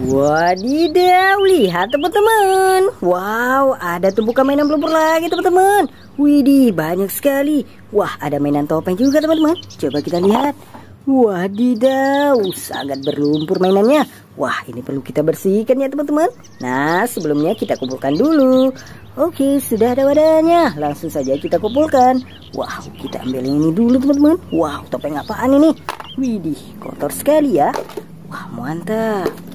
Wadidaw, lihat teman-teman. Wow, ada tumpukan mainan pelumpur lagi teman-teman. Widih, banyak sekali. Wah, ada mainan topeng juga teman-teman. Coba kita lihat. Wadidaw, sangat berlumpur mainannya. Wah, ini perlu kita bersihkan ya teman-teman. Nah, sebelumnya kita kumpulkan dulu. Oke, sudah ada wadahnya. Langsung saja kita kumpulkan. Wow, kita ambil ini dulu teman-teman. Wow, topeng apaan ini? Widih, kotor sekali ya. Wah, mantap.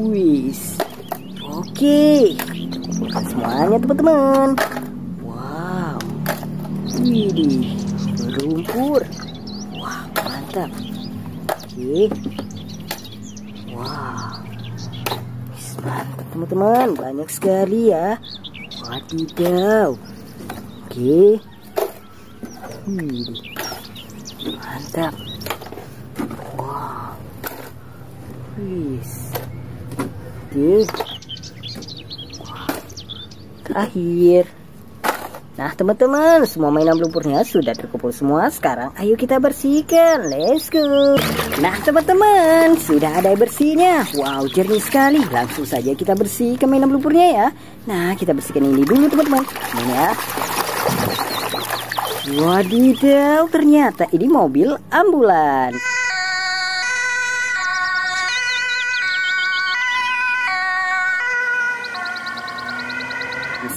Wis. Oke, kumpulkan semuanya teman-teman. Wow. Widih, berlumpur. Wah, mantap. Oke. Wah. Wis, mantap teman-teman. Banyak sekali ya. Wadidaw. Oke. Widih. Mantap. Wow. Wis. Oke. Terakhir. Nah teman-teman, semua mainan lumpurnya sudah terkumpul semua. Sekarang ayo kita bersihkan. Let's go. Nah teman-teman, sudah ada bersihnya. Wow, jernih sekali. Langsung saja kita bersihkan mainan lumpurnya ya. Nah, kita bersihkan ini dulu teman-teman. Ini ya. Wadidaw, ternyata ini mobil ambulans.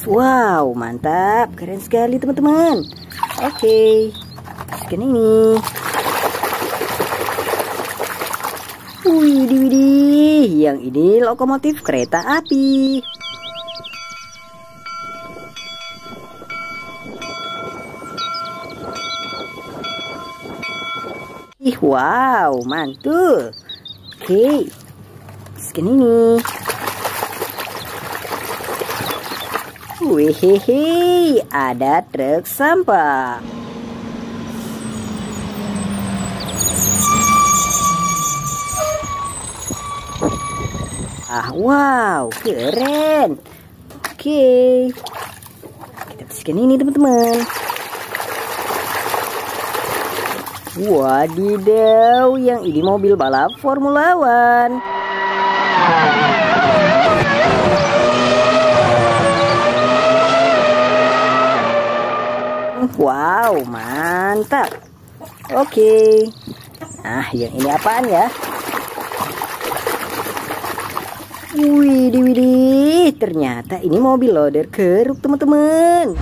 Wow, mantap. Keren sekali teman-teman. Oke. Masukkan ini. Widih, widih. Yang ini lokomotif kereta api. Ih, wow, mantul. Oke. Masukkan ini. Wih, ada truk sampah. Ah, wow, keren. Oke. Kita bersihkan ini, teman-teman. Wadidaw, yang ini mobil balap Formula One. Wow, mantap. Oke. Nah, yang ini apaan ya? Widih, widih. Ternyata ini mobil loader keruk, teman-teman.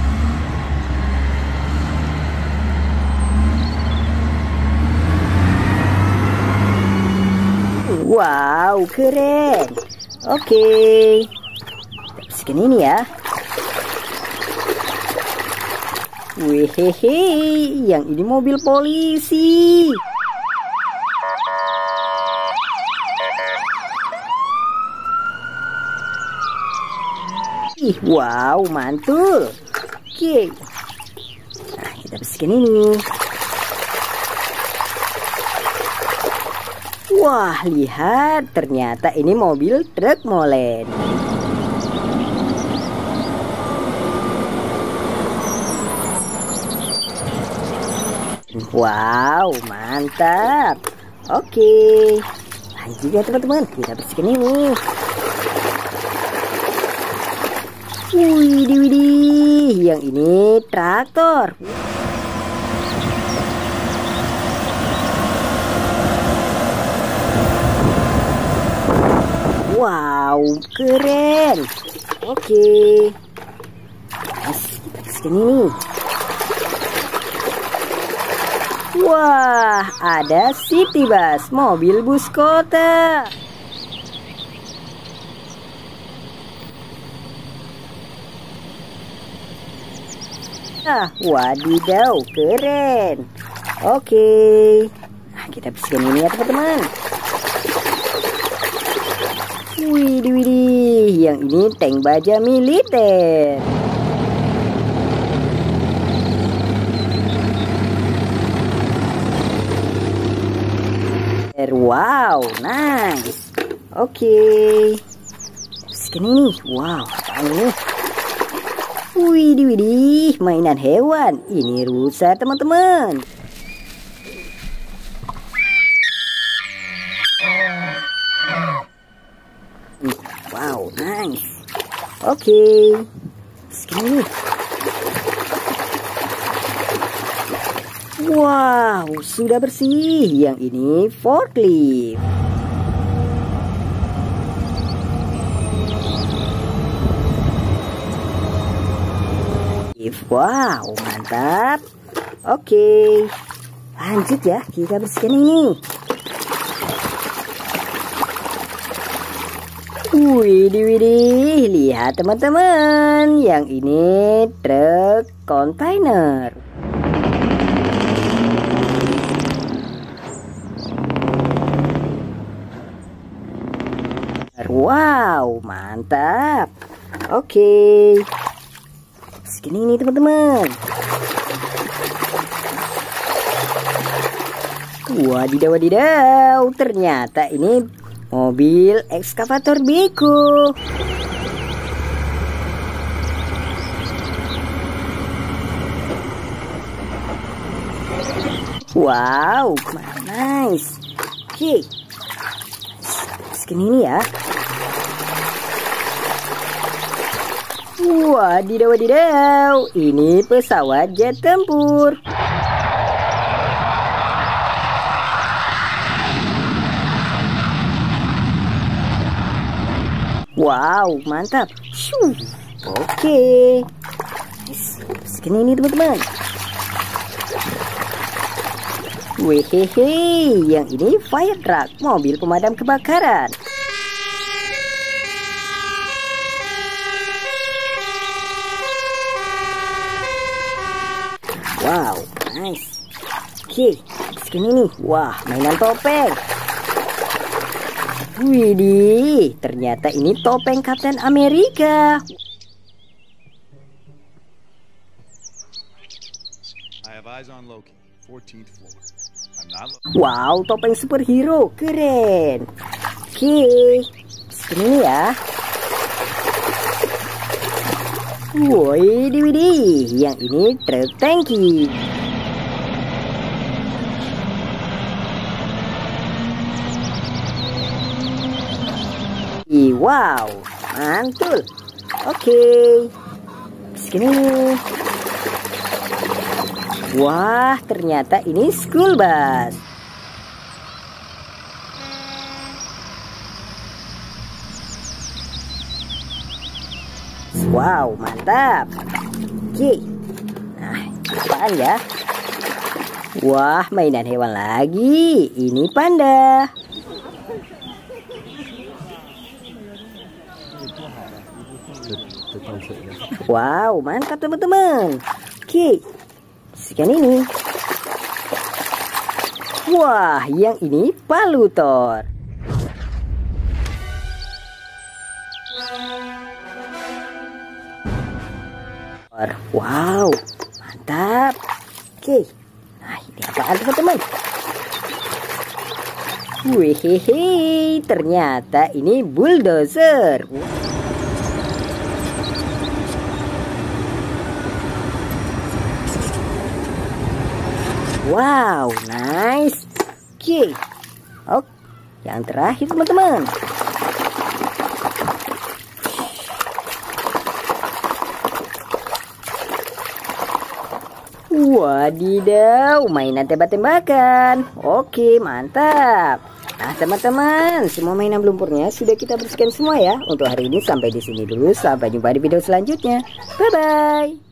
Wow, keren. Oke. Kita bersihkan ini ya. Wehehe, yang ini mobil polisi. Ih, wow, mantul. Oke. Nah, kita bersihkan ini. Wah, lihat, ternyata ini mobil truk molen. Wow, mantap. Oke. Lanjut ya teman-teman, kita bersihkan ini. Widih, widih. Yang ini traktor. Wow, keren. Oke. Yes, kita bersihkan ini. Wah, ada City Bus, mobil bus kota. Ah, wadidaw, keren. Oke. Nah, kita bersihkan ini ya teman-teman. Widih, widih. Yang ini tank baja militer. Wow, nice. Oke. Bersihkan ini. Wow, ini? Widih, widih. Mainan hewan. Ini rusa, teman-teman. nice. Oke. Okay. Segini. Wow, sudah bersih. Yang ini forklift. Wow, mantap. Oke. Lanjut ya, kita bersihkan ini. Widih, widih. Lihat teman-teman. Yang ini truk kontainer. Wow, mantap. Oke. Segini ini teman-teman. Wadidaw, wadidaw. Ternyata ini mobil ekskavator Beko. Wow, nice. Oke. Segini ini ya. Wadidaw, wadidaw. Ini pesawat jet tempur. Wow, mantap. Oke. Segini ini teman-teman. Wehehe, yang ini fire truck, mobil pemadam kebakaran. Wow, nice. Oke, segini nih. Wah, mainan topeng. Widih, ternyata ini topeng Kapten Amerika. Wow, topeng superhero, keren. Oke, segini ya. Woi, widih, yang ini truk tangki. Wow, mantul. Oke, segini. Wah, ternyata ini school bus. Wow, mantap. Oke. Nah, apaan ya? Wah, mainan hewan lagi. Ini panda. Wow, mantap teman-teman. Oke. Sekian ini. Wah, yang ini palutor. Wow, mantap. Oke, nah ini apaan teman-teman? Wehehe, ternyata ini bulldozer. Wow, nice. Oke, oke, yang terakhir teman-teman. Wadidaw, mainan tembak-tembakan. Oke, mantap. Nah, teman-teman, semua mainan lumpurnya sudah kita bersihkan semua ya. Untuk hari ini sampai di sini dulu. Sampai jumpa di video selanjutnya. Bye-bye.